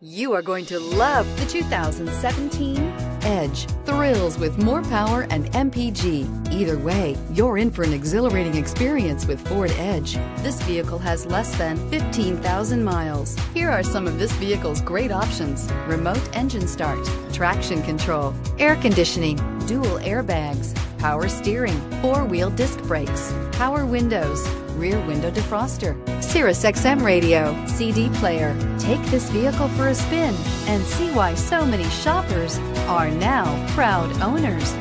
You are going to love the 2017 Edge. Thrills with more power and MPG. Either way, you're in for an exhilarating experience with Ford Edge. This vehicle has less than 15,000 miles. Here are some of this vehicle's great options. Remote engine start, traction control, air conditioning, dual airbags, power steering, four-wheel disc brakes, power windows, rear window defroster, Sirius XM radio, CD player. Take this vehicle for a spin and see why so many shoppers are now proud owners.